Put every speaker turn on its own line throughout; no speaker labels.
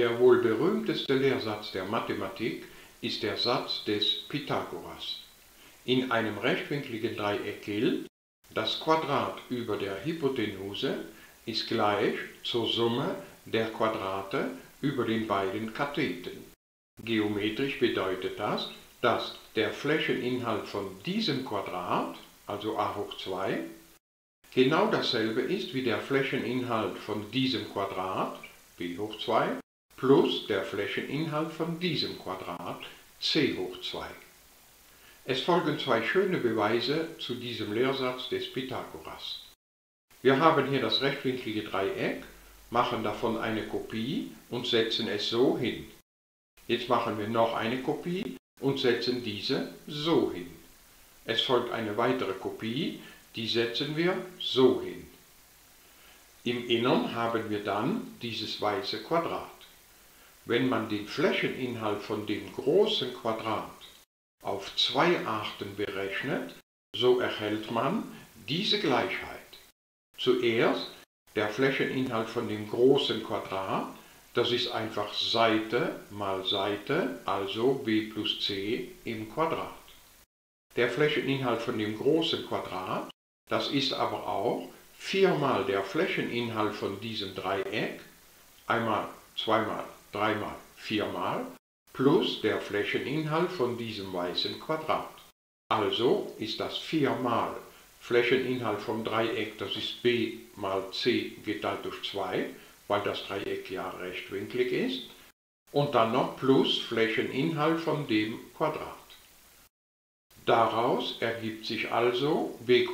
Der wohl berühmteste Lehrsatz der Mathematik ist der Satz des Pythagoras. In einem rechtwinkligen Dreieck gilt, das Quadrat über der Hypotenuse ist gleich zur Summe der Quadrate über den beiden Katheten. Geometrisch bedeutet das, dass der Flächeninhalt von diesem Quadrat, also a hoch 2, genau dasselbe ist wie der Flächeninhalt von diesem Quadrat, b hoch 2, plus der Flächeninhalt von diesem Quadrat, c hoch 2. Es folgen zwei schöne Beweise zu diesem Lehrsatz des Pythagoras. Wir haben hier das rechtwinklige Dreieck, machen davon eine Kopie und setzen es so hin. Jetzt machen wir noch eine Kopie und setzen diese so hin. Es folgt eine weitere Kopie, die setzen wir so hin. Im Innern haben wir dann dieses weiße Quadrat. Wenn man den Flächeninhalt von dem großen Quadrat auf zwei Arten berechnet, so erhält man diese Gleichheit. Zuerst der Flächeninhalt von dem großen Quadrat, das ist einfach Seite mal Seite, also b plus c im Quadrat. Der Flächeninhalt von dem großen Quadrat, das ist aber auch viermal der Flächeninhalt von diesem Dreieck, einmal, zweimal, dreimal, viermal, plus der Flächeninhalt von diesem weißen Quadrat. Also ist das viermal Flächeninhalt vom Dreieck, das ist b mal c geteilt durch 2, weil das Dreieck ja rechtwinklig ist, und dann noch plus Flächeninhalt von dem Quadrat. Daraus ergibt sich also b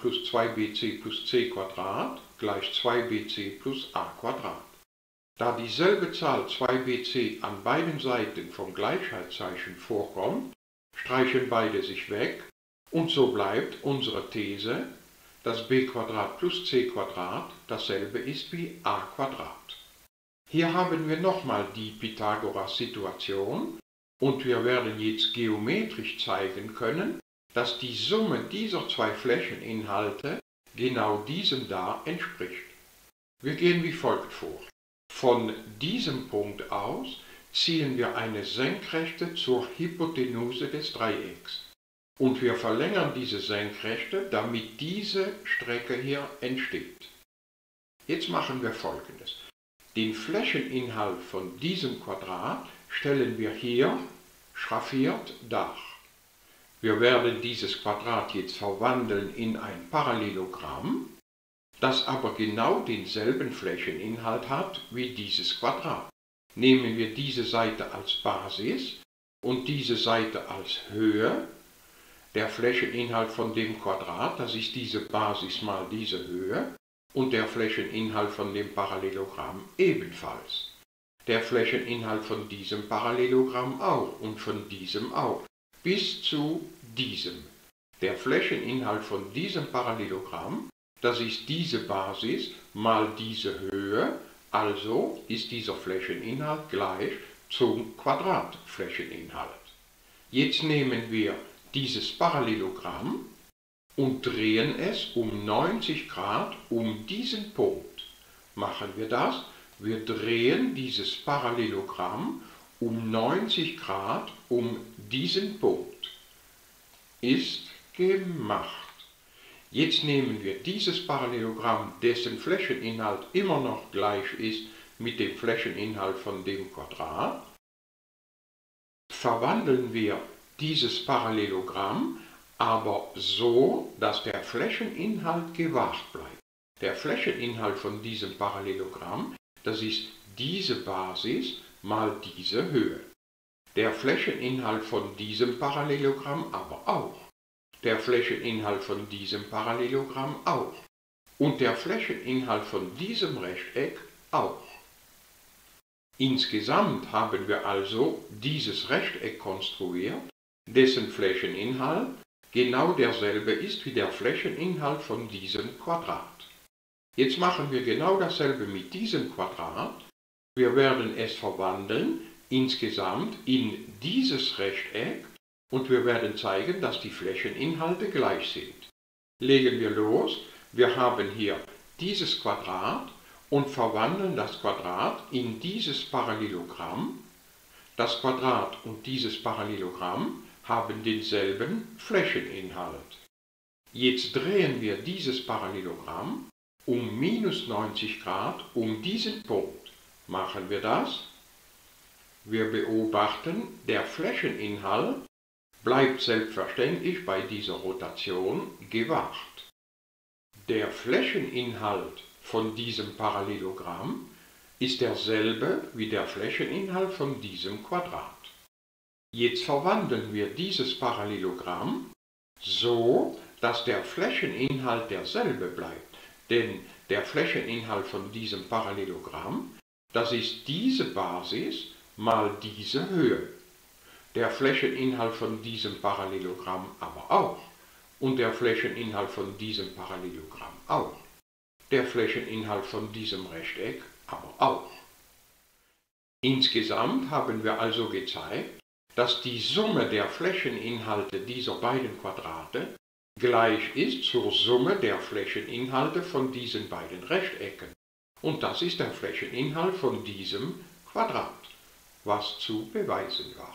plus 2bc plus c gleich 2bc plus a Da dieselbe Zahl 2bc an beiden Seiten vom Gleichheitszeichen vorkommt, streichen beide sich weg und so bleibt unsere These, dass b plus c dasselbe ist wie a Hier haben wir nochmal die Pythagoras-Situation und wir werden jetzt geometrisch zeigen können, dass die Summe dieser zwei Flächeninhalte genau diesem da entspricht. Wir gehen wie folgt vor. Von diesem Punkt aus ziehen wir eine Senkrechte zur Hypotenuse des Dreiecks. Und wir verlängern diese Senkrechte, damit diese Strecke hier entsteht. Jetzt machen wir folgendes. Den Flächeninhalt von diesem Quadrat stellen wir hier schraffiert dar. Wir werden dieses Quadrat jetzt verwandeln in ein Parallelogramm, das aber genau denselben Flächeninhalt hat wie dieses Quadrat. Nehmen wir diese Seite als Basis und diese Seite als Höhe, der Flächeninhalt von dem Quadrat, das ist diese Basis mal diese Höhe, und der Flächeninhalt von dem Parallelogramm ebenfalls. Der Flächeninhalt von diesem Parallelogramm auch und von diesem auch, bis zu diesem. Der Flächeninhalt von diesem Parallelogramm, das ist diese Basis mal diese Höhe, also ist dieser Flächeninhalt gleich zum Quadratflächeninhalt. Jetzt nehmen wir dieses Parallelogramm und drehen es um 90 Grad um diesen Punkt. Machen wir das? Wir drehen dieses Parallelogramm um 90 Grad um diesen Punkt. Ist gemacht. Jetzt nehmen wir dieses Parallelogramm, dessen Flächeninhalt immer noch gleich ist mit dem Flächeninhalt von dem Quadrat, verwandeln wir dieses Parallelogramm aber so, dass der Flächeninhalt gewahrt bleibt. Der Flächeninhalt von diesem Parallelogramm, das ist diese Basis mal diese Höhe. Der Flächeninhalt von diesem Parallelogramm aber auch. Der Flächeninhalt von diesem Parallelogramm auch. Und der Flächeninhalt von diesem Rechteck auch. Insgesamt haben wir also dieses Rechteck konstruiert, dessen Flächeninhalt genau derselbe ist wie der Flächeninhalt von diesem Quadrat. Jetzt machen wir genau dasselbe mit diesem Quadrat. Wir werden es verwandeln insgesamt in dieses Rechteck und wir werden zeigen, dass die Flächeninhalte gleich sind. Legen wir los. Wir haben hier dieses Quadrat und verwandeln das Quadrat in dieses Parallelogramm. Das Quadrat und dieses Parallelogramm haben denselben Flächeninhalt. Jetzt drehen wir dieses Parallelogramm um minus 90 Grad um diesen Punkt. Machen wir das? Wir beobachten, der Flächeninhalt bleibt selbstverständlich bei dieser Rotation gewahrt. Der Flächeninhalt von diesem Parallelogramm ist derselbe wie der Flächeninhalt von diesem Quadrat. Jetzt verwandeln wir dieses Parallelogramm so, dass der Flächeninhalt derselbe bleibt. Denn der Flächeninhalt von diesem Parallelogramm, das ist diese Basis mal diese Höhe. Der Flächeninhalt von diesem Parallelogramm aber auch. Und der Flächeninhalt von diesem Parallelogramm auch. Der Flächeninhalt von diesem Rechteck aber auch. Insgesamt haben wir also gezeigt, dass die Summe der Flächeninhalte dieser beiden Quadrate gleich ist zur Summe der Flächeninhalte von diesen beiden Rechtecken. Und das ist der Flächeninhalt von diesem Quadrat, was zu beweisen war.